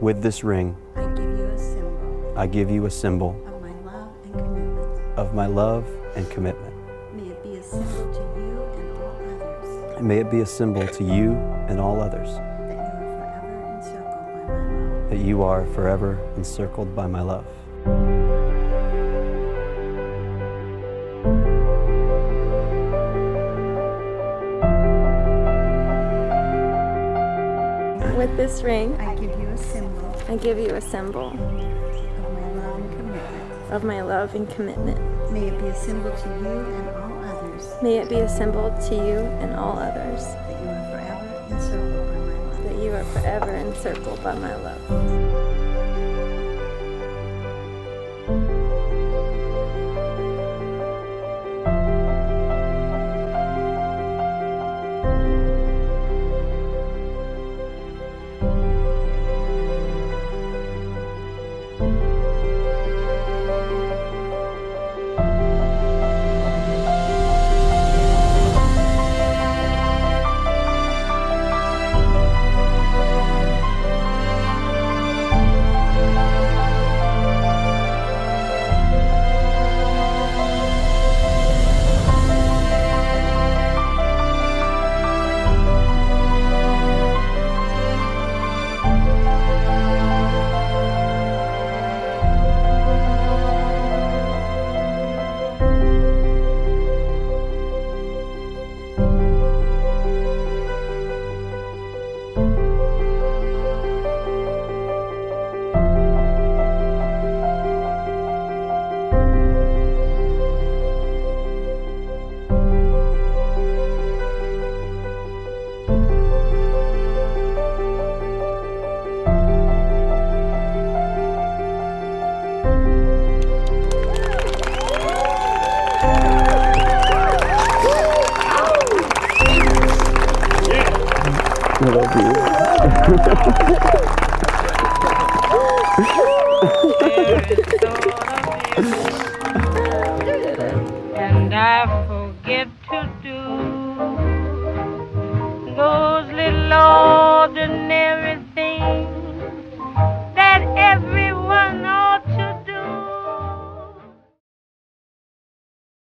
With this ring, I give you a symbol I give you a symbol of my love and commitment. of my love and commitment. May it be a symbol to you and all others And may it be a symbol to you and all others that you are forever that you are forever encircled by my love. With this ring, I give you a symbol I give you a symbol of my love and commitment. of my love and commitment. May it be a symbol to you and all others May it be a symbol to you and all others that you are forever encircled by my love. that you are forever encircled by my love. And I forget to do those little ordinary